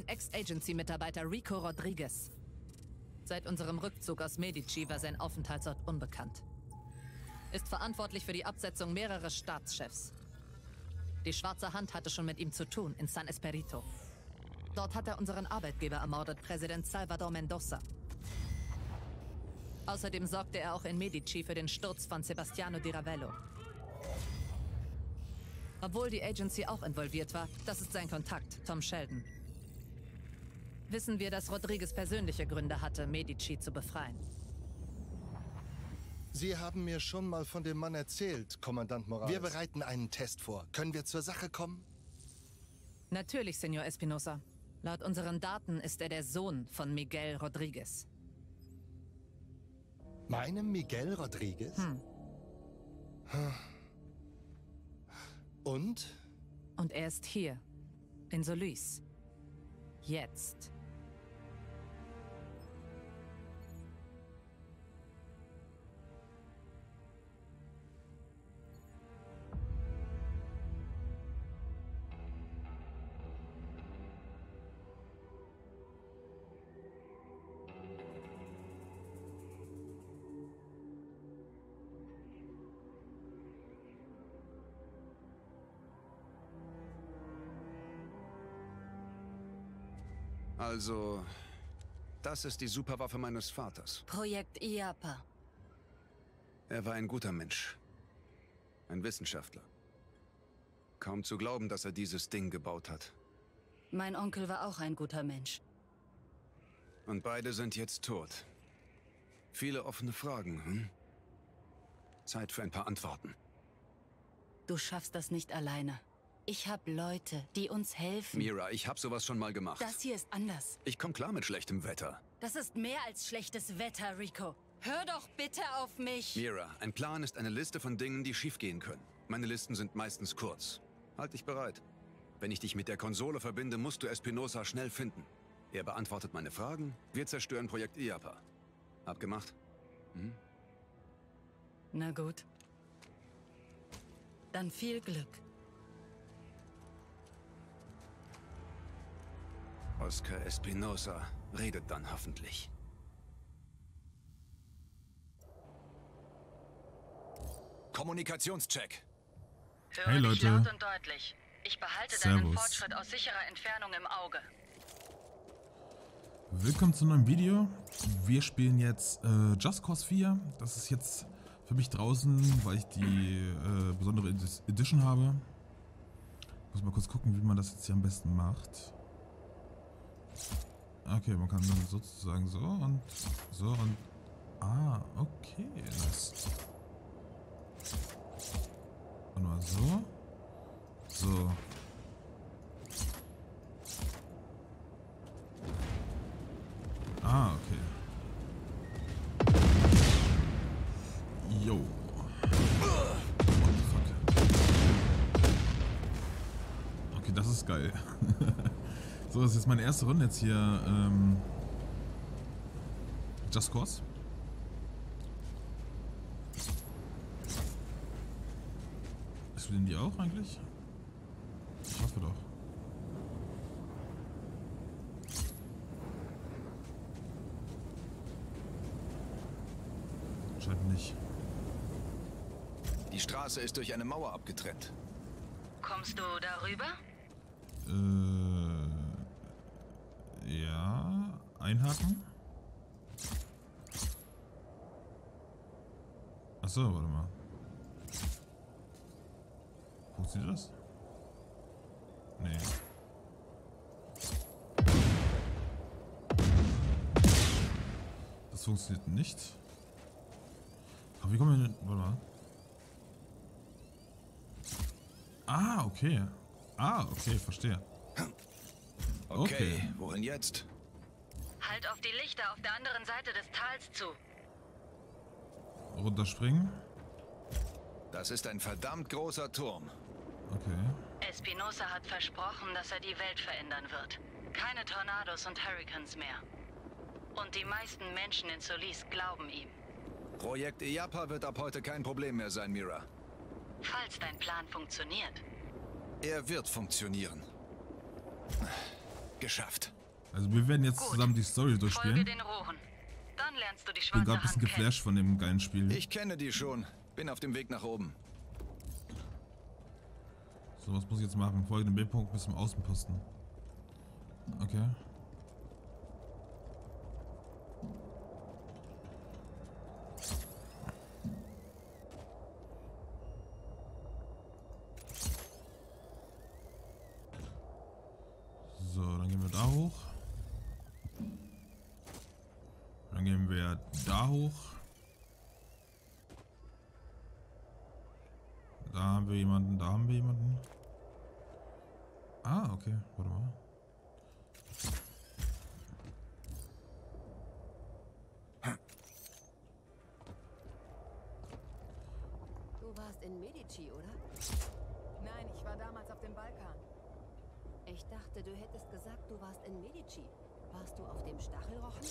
ein Ex-Agency-Mitarbeiter Rico Rodriguez. Seit unserem Rückzug aus Medici war sein Aufenthaltsort unbekannt. Ist verantwortlich für die Absetzung mehrerer Staatschefs. Die Schwarze Hand hatte schon mit ihm zu tun in San Esperito. Dort hat er unseren Arbeitgeber ermordet, Präsident Salvador Mendoza. Außerdem sorgte er auch in Medici für den Sturz von Sebastiano di Ravello. Obwohl die Agency auch involviert war, das ist sein Kontakt, Tom Sheldon. Wissen wir, dass Rodriguez persönliche Gründe hatte, Medici zu befreien. Sie haben mir schon mal von dem Mann erzählt, Kommandant Morales. Wir bereiten einen Test vor. Können wir zur Sache kommen? Natürlich, Senor Espinosa. Laut unseren Daten ist er der Sohn von Miguel Rodriguez. Meinem Miguel Rodriguez? Hm. Und? Und er ist hier. In Solis. Jetzt. Also, das ist die Superwaffe meines Vaters. Projekt IAPA. Er war ein guter Mensch. Ein Wissenschaftler. Kaum zu glauben, dass er dieses Ding gebaut hat. Mein Onkel war auch ein guter Mensch. Und beide sind jetzt tot. Viele offene Fragen, hm? Zeit für ein paar Antworten. Du schaffst das nicht alleine. Ich habe Leute, die uns helfen. Mira, ich habe sowas schon mal gemacht. Das hier ist anders. Ich komme klar mit schlechtem Wetter. Das ist mehr als schlechtes Wetter, Rico. Hör doch bitte auf mich. Mira, ein Plan ist eine Liste von Dingen, die schiefgehen können. Meine Listen sind meistens kurz. Halt dich bereit. Wenn ich dich mit der Konsole verbinde, musst du Espinosa schnell finden. Er beantwortet meine Fragen, wir zerstören Projekt IAPA. Abgemacht? Hm? Na gut. Dann viel Glück. Oscar Espinosa redet dann hoffentlich. Kommunikationscheck. Höre hey Leute. laut und deutlich. Ich behalte Servus. deinen Fortschritt aus sicherer Entfernung im Auge. Willkommen zu einem neuen Video. Wir spielen jetzt äh, Just Cause 4. Das ist jetzt für mich draußen, weil ich die äh, besondere Edition habe. Ich muss mal kurz gucken, wie man das jetzt hier am besten macht. Okay, man kann dann sozusagen so und so und... Ah, okay. Das und mal so. So. Ah, okay. Yo. Okay, das ist geil. So, das ist jetzt meine erste Runde jetzt hier. Ähm, Just Cause. Spielen die auch eigentlich? Ich hoffe doch. Scheint nicht. Die Straße ist durch eine Mauer abgetrennt. Kommst du darüber? Äh. Einhaken. Achso, warte mal. Funktioniert das? Nee. Das funktioniert nicht. Aber wie kommen wir denn... Warte mal. Ah, okay. Ah, okay, verstehe. Okay, okay, wohin jetzt? Halt auf die Lichter auf der anderen Seite des Tals zu. Runterspringen? Das ist ein verdammt großer Turm. Okay. Espinosa hat versprochen, dass er die Welt verändern wird. Keine Tornados und Hurricanes mehr. Und die meisten Menschen in Solis glauben ihm. Projekt IAPA wird ab heute kein Problem mehr sein, Mira. Falls dein Plan funktioniert. Er wird funktionieren. Geschafft. Also wir werden jetzt Gut. zusammen die Story Folge durchspielen. den Rohren. Dann lernst du die Ich bin gerade ein bisschen geflasht von dem geilen Spiel. Ich kenne die schon. Bin auf dem Weg nach oben. So, was muss ich jetzt machen? Folge den B-Punkt bis zum Außenposten. Okay. So, dann gehen wir da hoch. Dann gehen wir da hoch. Da haben wir jemanden, da haben wir jemanden. Ah, okay, warte mal. Du warst in Medici, oder? Nein, ich war damals auf dem Balkan. Ich dachte, du hättest gesagt, du warst in Medici. Warst du auf dem Stachelrochen?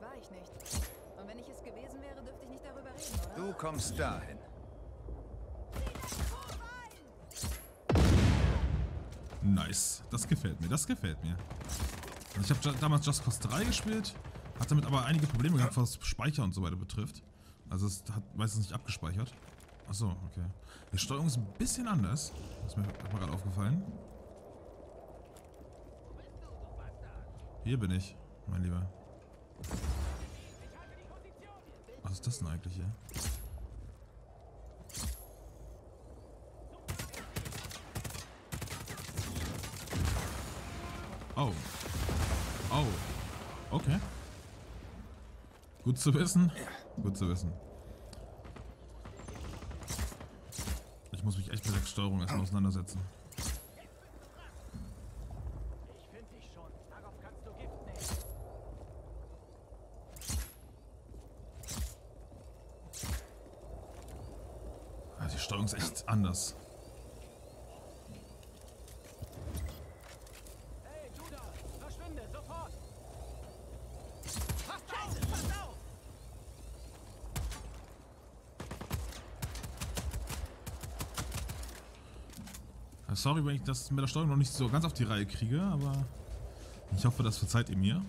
War ich nicht. Und wenn ich es gewesen wäre, dürfte ich nicht darüber reden, oder? Du kommst dahin. Nice. Das gefällt mir, das gefällt mir. Ich habe damals Just Cause 3 gespielt, hat damit aber einige Probleme gehabt, was Speicher und so weiter betrifft. Also es hat meistens nicht abgespeichert. Achso, okay. Die Steuerung ist ein bisschen anders. Das ist mir, ist mir gerade aufgefallen. Hier bin ich, mein Lieber. Was ist das denn eigentlich hier? Oh. Oh. Okay. Gut zu wissen. Gut zu wissen. Ich muss mich echt mit der Steuerung erstmal auseinandersetzen. Ah, Die Steuerung ist echt anders. Ja, Sorry, wenn ich das mit der Steuerung noch nicht so ganz auf die Reihe kriege, aber ich hoffe, das verzeiht ihr mir.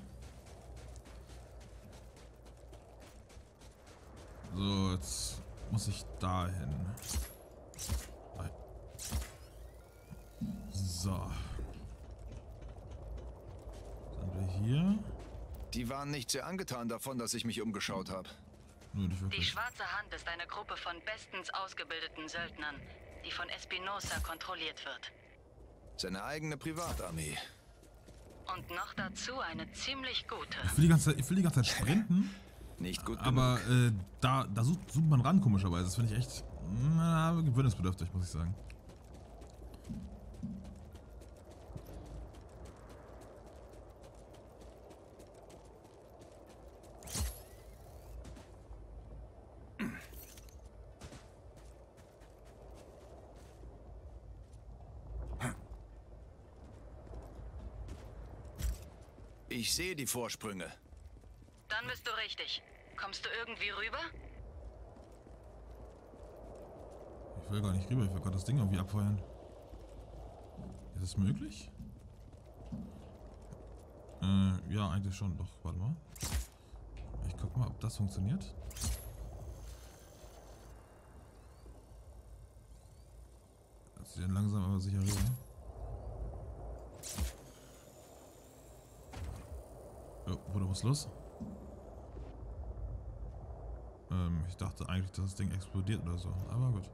So, jetzt muss ich dahin. Nein. So. Sind wir hier? Die waren nicht sehr angetan davon, dass ich mich umgeschaut habe. Die schwarze Hand ist eine Gruppe von bestens ausgebildeten Söldnern, die von Espinosa kontrolliert wird. Seine eigene Privatarmee. Und noch dazu eine ziemlich gute. Ich will die ganze Zeit, ich will die ganze Zeit sprinten, Nicht gut aber genug. äh, da, da sucht, sucht man ran, komischerweise. Das finde ich echt na, gewöhnungsbedürftig, muss ich sagen. Ich sehe die Vorsprünge. Dann bist du richtig. Kommst du irgendwie rüber? Ich will gar nicht rüber, ich will gerade das Ding irgendwie abfeuern. Ist es möglich? Äh, ja, eigentlich schon. Doch, warte mal. Ich guck mal, ob das funktioniert. Das sieht dann langsam aber sicher rüber. Oh, was los? Ähm, ich dachte eigentlich, dass das Ding explodiert oder so. Aber gut.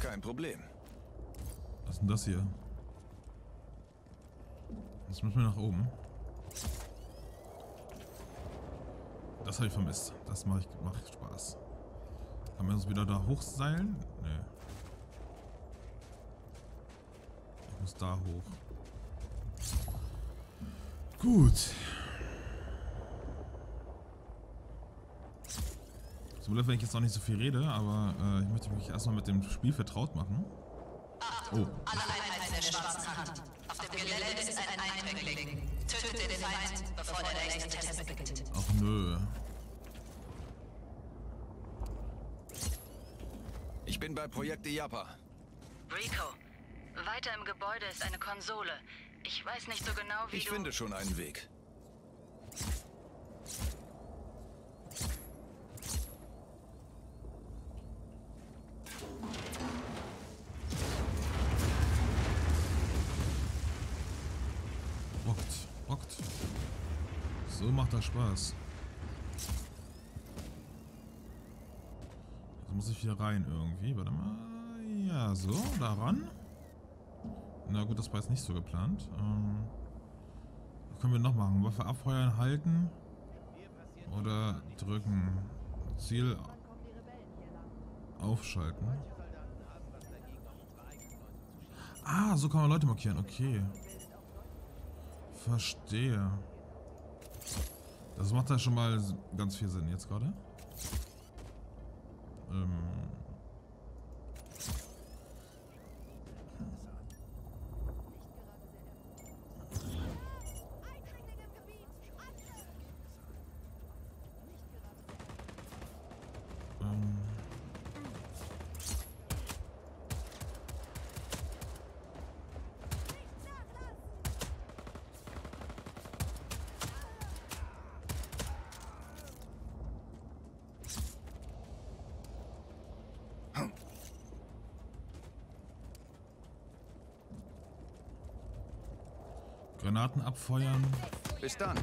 Kein Problem. Was ist denn das hier? Jetzt müssen wir nach oben. Das habe ich vermisst. Das macht macht Spaß. Kann man uns wieder da hochseilen? Nee. Ich muss da hoch. Gut. So blöd, wenn ich jetzt noch nicht so viel rede, aber äh, ich möchte mich erstmal mit dem Spiel vertraut machen. Oh, Alle Einheiten der schwarzen Hand. Auf dem Gelände ist ein Eindringling. Töte den Feind, bevor der nächste Test beginnt. ach nö. Ich bin bei Projekt Iapa. Rico, Weiter im Gebäude ist eine Konsole. Ich weiß nicht so genau, wie Ich du... finde schon einen Weg. Bockt, bockt. So macht das Spaß. Jetzt muss ich wieder rein irgendwie. Warte mal. Ja, so, daran. Na gut, das war jetzt nicht so geplant. Ähm, was können wir noch machen? Waffe abfeuern, halten. Oder drücken. Ziel aufschalten. Ah, so kann man Leute markieren. Okay. Verstehe. Das macht ja schon mal ganz viel Sinn jetzt gerade. Ähm. Ähm. Granaten abfeuern. Bis dann.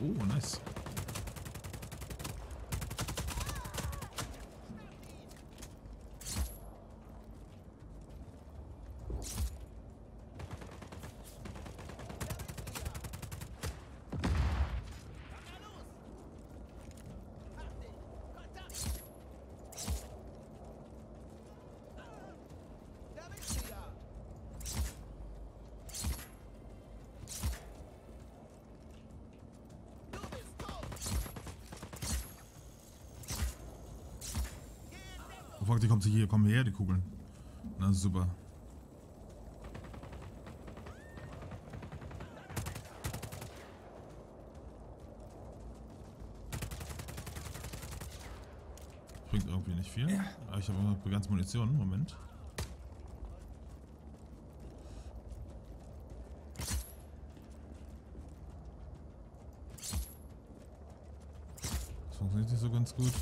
Oh, nice. Fuck, die kommt hier, kommen her, die Kugeln. Na super. Bringt irgendwie nicht viel. Aber ich habe immer begrenzt Munition. Moment. Das funktioniert nicht so ganz gut.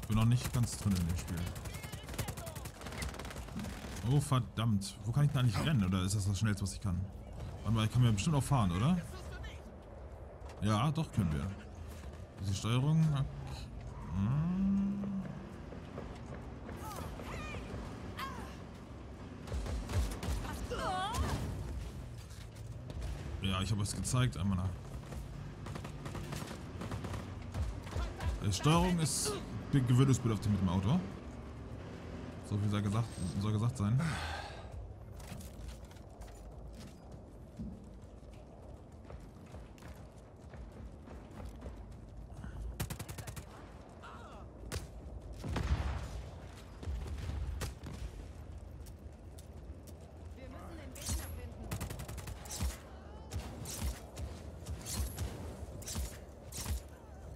Ich bin noch nicht ganz drin in dem Spiel. Oh verdammt. Wo kann ich denn eigentlich rennen? Oder ist das das Schnellste, was ich kann? Warte mal, ich kann mir bestimmt auch fahren, oder? Ja, doch können wir. Diese Steuerung... Hm. Ja, ich habe es gezeigt, einmal nach. Die Steuerung ist gewöhnungsbedürftig mit dem Auto. So viel soll gesagt, soll gesagt sein. Wir müssen den Gegner finden.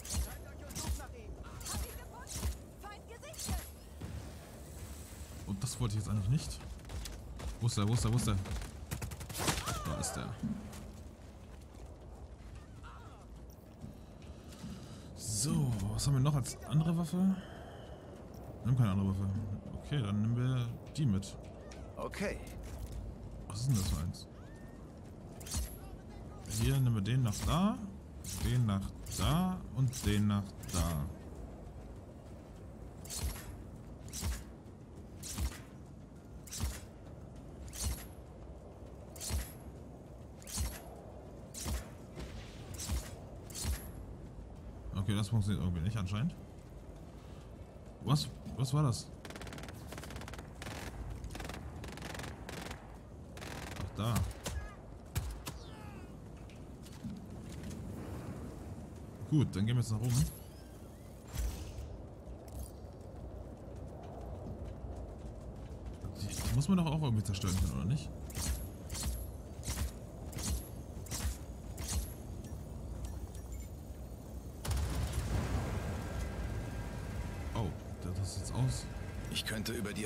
Schreibt euch und sucht nach ihm. Hab ihn gefunden. Feind gesichtet. Und das wollte ich jetzt eigentlich nicht. Wo ist der, wo ist der, wo ist der? Da ist der. So, was haben wir noch als andere Waffe? Wir haben keine andere Waffe. Okay, dann nehmen wir die mit. Okay. Was ist denn das für eins? Hier nehmen wir den nach da, den nach da und den nach da. Anscheinend. Was? Was war das? Ach, da. Gut, dann gehen wir jetzt nach oben. Die, muss man doch auch irgendwie zerstören können, oder nicht? Oh, das ist jetzt aus. Ich könnte über die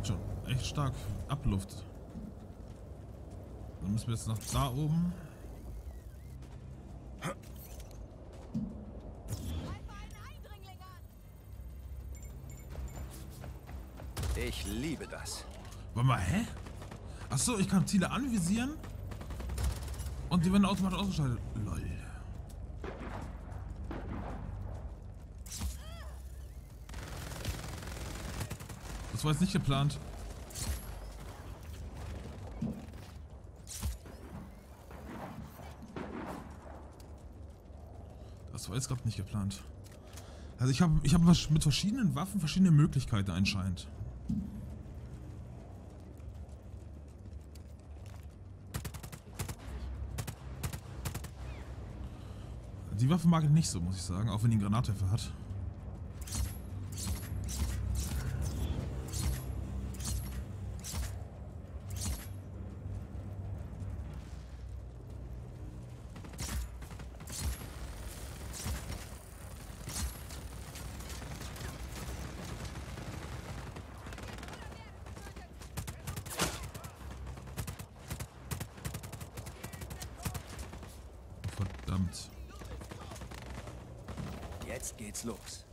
Kommt schon echt stark Abluft. Dann müssen wir jetzt nach da oben. Ich liebe das. Warte mal, hä? Achso, ich kann Ziele anvisieren. Und die werden automatisch ausgeschaltet. Lol. Das war jetzt nicht geplant. Das war jetzt gerade nicht geplant. Also ich habe ich hab mit verschiedenen Waffen verschiedene Möglichkeiten anscheinend. Die Waffe mag ich nicht so, muss ich sagen, auch wenn die einen Granatwerfer hat. Verdammt. Jetzt geht's los.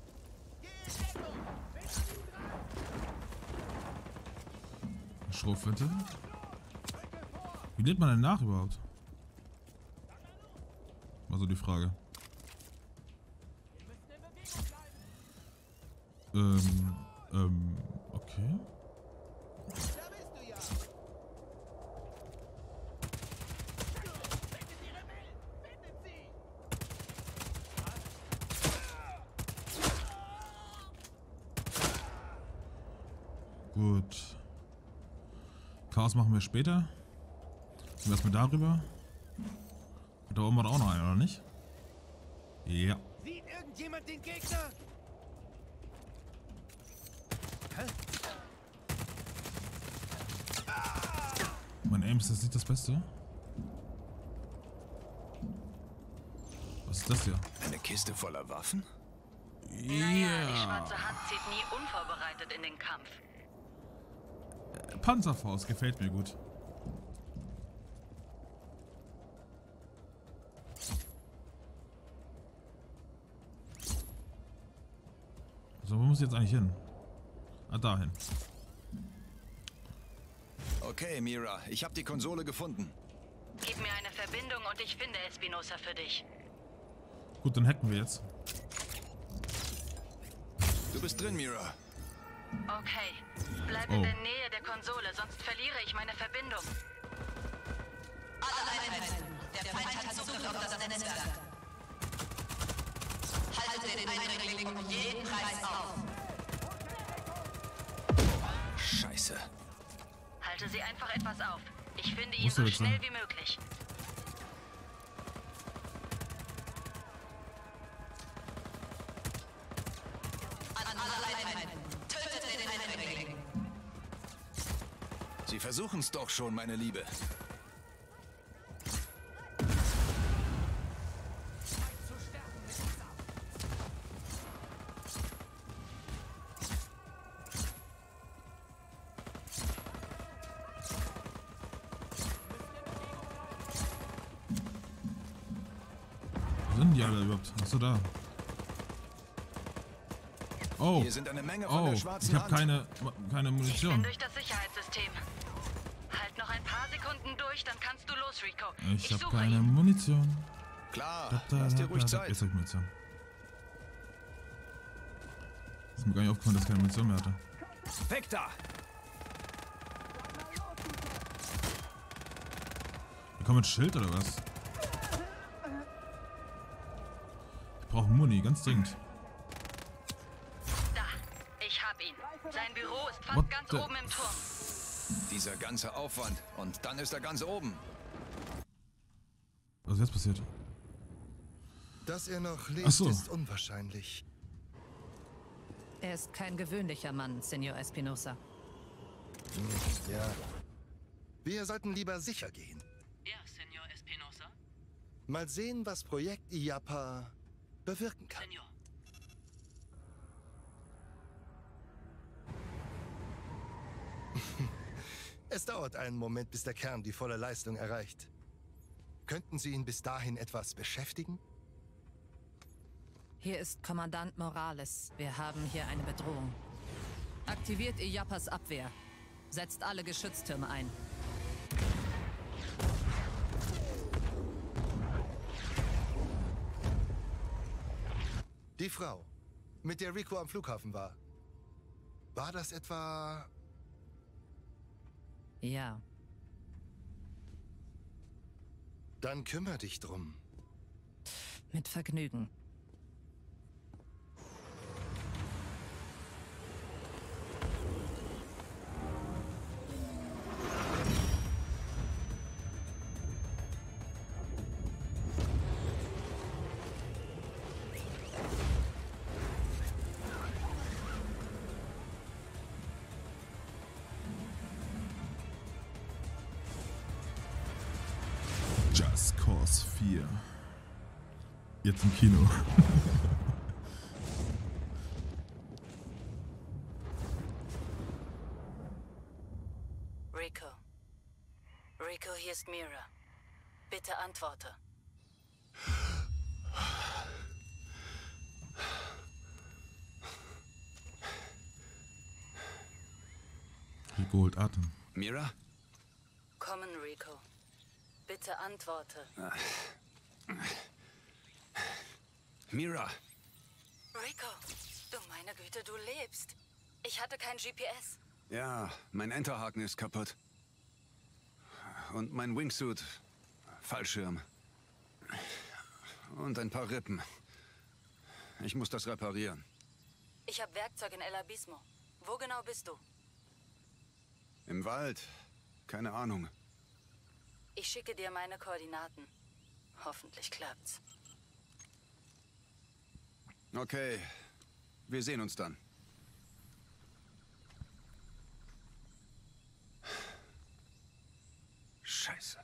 Schrotflinte. Wie lädt man denn nach überhaupt? War so die Frage. Ähm, okay. Gut. Chaos machen wir später. Gehen wir erstmal darüber. Da oben war auch noch einer, oder nicht? Ja. Sieht irgendjemand den Gegner? Mein Aim ist das nicht das Beste. Was ist das hier? Eine Kiste voller Waffen? Naja, die schwarze Hand zieht nie unvorbereitet in den Kampf. Panzerfaust gefällt mir gut. So, wo muss ich jetzt eigentlich hin? Ah, dahin. Okay, Mira, ich habe die Konsole gefunden. Gib mir eine Verbindung und ich finde Espinosa für dich. Gut, dann hacken wir jetzt. Du bist drin, Mira. Okay. Bleib Oh. in der Nähe der Konsole, sonst verliere ich meine Verbindung. Alle Einheiten. Der Feind hat Zugriff auf das Netzwerk. Halte den Eindringling um jeden Preis auf. Scheiße. Halte sie einfach etwas auf. Ich finde ihn so schnell wie möglich. Versuchen's doch schon, meine Liebe. Wo sind die alle überhaupt? Achso, da. Oh. Hier sind eine Menge von Oh, der ich habe keine, keine Ich bin Munition. durch das. Dann kannst du los, Rico. Ich habe suche keine ihn. Munition. Klar, Da, da, lass da, dir ruhig da, da. Zeit. Jetzt hab ich Munition. Ist mir gar nicht aufgefallen, dass ich keine Munition mehr hatte. Weg da! Wir kommen mit Schild oder was? Ich brauche Muni, ganz dringend. Sein Büro ist fast What ganz the- oben im Turm. Dieser ganze Aufwand. Und dann ist er ganz oben. Was ist jetzt passiert? Dass er noch lebt, so. ist unwahrscheinlich. Er ist kein gewöhnlicher Mann, Senor Espinosa. Ja. Wir sollten lieber sicher gehen. Ja, Senor Espinosa. Mal sehen, was Projekt IAPA bewirken kann. Senor. Es dauert einen Moment, bis der Kern die volle Leistung erreicht. Könnten Sie ihn bis dahin etwas beschäftigen? Hier ist Kommandant Morales. Wir haben hier eine Bedrohung. Aktiviert Iyapas Abwehr. Setzt alle Geschütztürme ein. Die Frau, mit der Rico am Flughafen war. War das etwa... Ja. Dann kümmer dich drum. Mit Vergnügen. Im Kino. Rico. Rico, hier ist Mira. Bitte antworte. Rico holt Atem. Mira? Kommen, Rico. Bitte antworte. Mira! Rico, du meine Güte, du lebst. Ich hatte kein GPS. Ja, mein Enterhaken ist kaputt. Und mein Wingsuit. Fallschirm. Und ein paar Rippen. Ich muss das reparieren. Ich habe Werkzeug in El Abismo. Wo genau bist du? Im Wald. Keine Ahnung. Ich schicke dir meine Koordinaten. Hoffentlich klappt's. Okay. Wir sehen uns dann. Scheiße.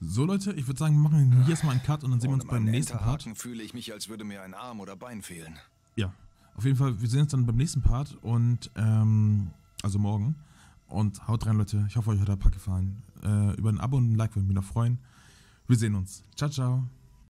So Leute, ich würde sagen, wir machen hier erstmal einen Cut und dann sehen wir uns beim nächsten Part. Fühle ich mich, als würde mir ein Arm oder Bein fehlen. Ja, auf jeden Fall, wir sehen uns dann beim nächsten Part und, ähm, also morgen. Und haut rein, Leute. Ich hoffe, euch hat der Part gefallen. Äh, über ein Abo und ein Like würde ich mich noch freuen. Wir sehen uns. Ciao, ciao.